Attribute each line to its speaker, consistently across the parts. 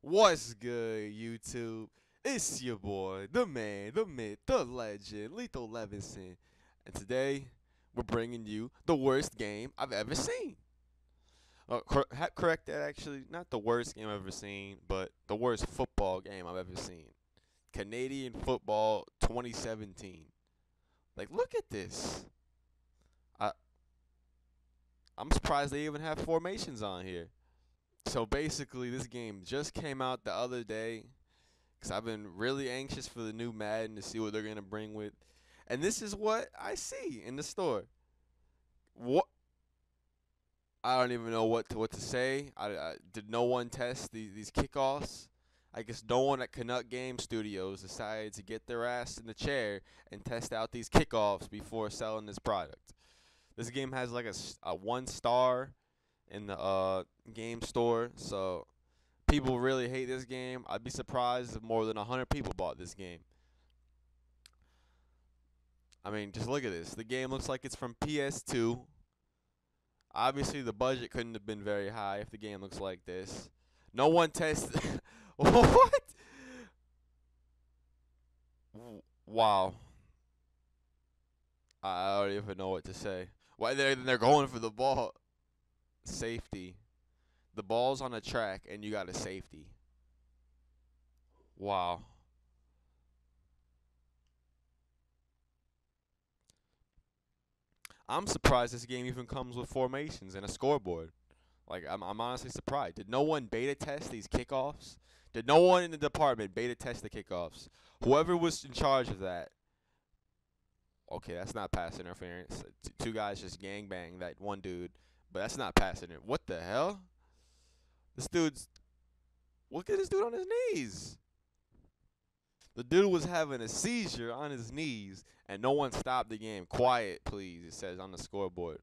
Speaker 1: What's good, YouTube? It's your boy, the man, the myth, the legend, Lethal Levinson. And today, we're bringing you the worst game I've ever seen. Uh, cor- correct that, actually. Not the worst game I've ever seen, but the worst football game I've ever seen. Canadian Football 2017. Like, look at this. I, I'm surprised they even have formations on here. So basically, this game just came out the other day because I've been really anxious for the new Madden to see what they're gonna bring with, and this is what I see in the store. What I don't even know what to what to say. I, I did no one test these these kickoffs. I guess no one at Canuck Game Studios decided to get their ass in the chair and test out these kickoffs before selling this product. This game has like a, a one star in the uh, game store, so people really hate this game. I'd be surprised if more than 100 people bought this game. I mean, just look at this. The game looks like it's from PS2. Obviously, the budget couldn't have been very high if the game looks like this. No one tested. what? Wow. I don't even know what to say. Why they're they're going for the ball? Safety. The ball's on a track and you got a safety. Wow. I'm surprised this game even comes with formations and a scoreboard. Like I'm I'm honestly surprised. Did no one beta test these kickoffs? Did no one in the department beta test the kickoffs? Whoever was in charge of that. Okay, that's not pass interference. Two guys just gang gangbang that one dude, but that's not passing it. What the hell? This dude's look at this dude on his knees. The dude was having a seizure on his knees, and no one stopped the game. Quiet, please. It says on the scoreboard.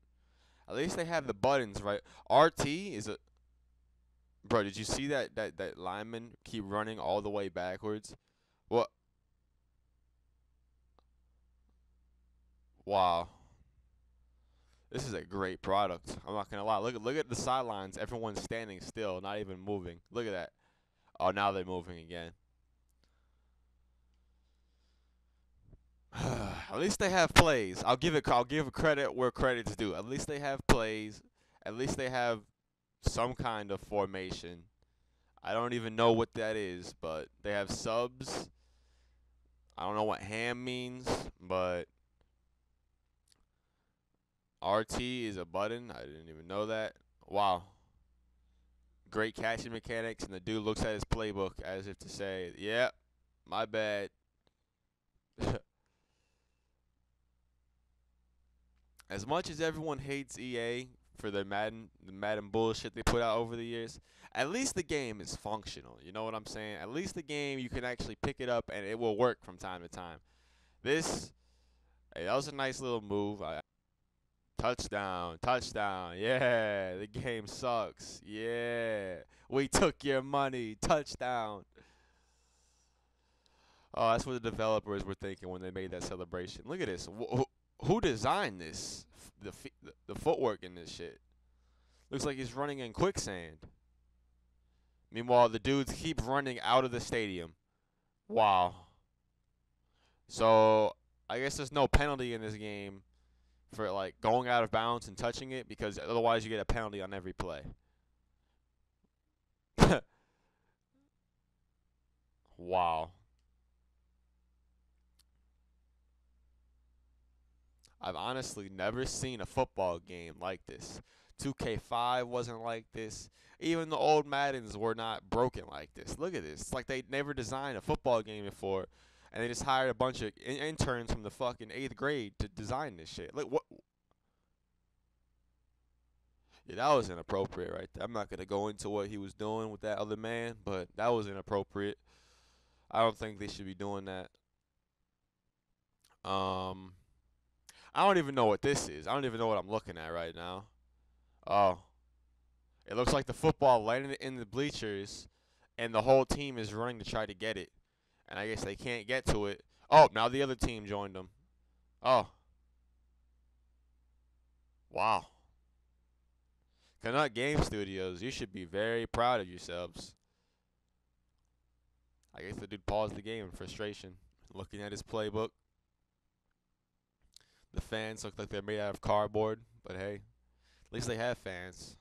Speaker 1: At least they have the buttons right. RT is a. Bro, did you see that that that lineman keep running all the way backwards? What? Wow. This is a great product. I'm not gonna lie. Look at look at the sidelines. Everyone's standing still, not even moving. Look at that. Oh, now they're moving again. At least they have plays. I'll give it. I'll give credit where credit's due. At least they have plays. At least they have some kind of formation. I don't even know what that is, but they have subs. I don't know what ham means, but RT is a button. I didn't even know that. Wow. Great catching mechanics, and the dude looks at his playbook as if to say, "Yep, my bad." as much as everyone hates EA for their Madden, the Madden bullshit they put out over the years, at least the game is functional. You know what I'm saying? At least the game you can actually pick it up and it will work from time to time. This, hey, that was a nice little move. I, touchdown, touchdown. Yeah, the game sucks. Yeah, we took your money. Touchdown. Oh, that's what the developers were thinking when they made that celebration. Look at this. Wh- who- designed this? The the footwork in this shit. Looks like he's running in quicksand. Meanwhile, the dudes keep running out of the stadium. Wow. So I guess there's no penalty in this game for like going out of bounds and touching it because otherwise you get a penalty on every play. wow. I've honestly never seen a football game like this. 2K5 wasn't like this. Even the old Maddens were not broken like this. Look at this. It's like they never designed a football game before, and they just hired a bunch of in- interns from the fucking eighth grade to design this shit. Like what? Yeah, that was inappropriate right there. I'm not gonna go into what he was doing with that other man, but that was inappropriate. I don't think they should be doing that. Um. I don't even know what this is. I don't even know what I'm looking at right now. Oh. It looks like the football landed in the bleachers and the whole team is running to try to get it. And I guess they can't get to it. Oh, now the other team joined them. Oh. Wow. Canuck Game Studios, you should be very proud of yourselves. I guess the dude paused the game in frustration, looking at his playbook. The fans look like they're made out of cardboard, but hey, at least they have fans.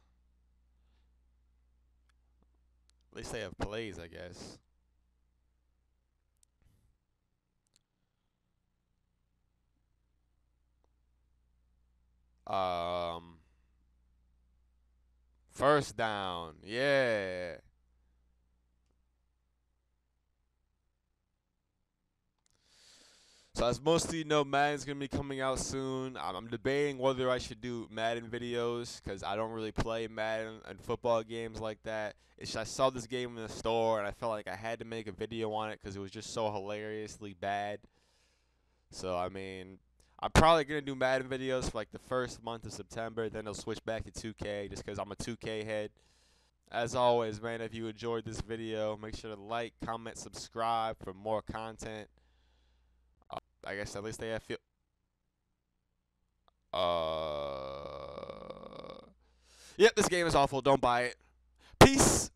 Speaker 1: At least they have plays, I guess. Um, first down, yeah. So as most of you know, Madden's gonna be coming out soon. I'm, I'm debating whether I should do Madden videos because I don't really play Madden and football games like that. It's I saw this game in the store and I felt like I had to make a video on it because it was just so hilariously bad. So I mean, I'm probably gonna do Madden videos for like the first month of September. Then I'll switch back to 2K just because I'm a 2K head. As always, man, if you enjoyed this video, make sure to like, comment, subscribe for more content. I guess at least they have feel. Uh. Yep, this game is awful. Don't buy it. Peace.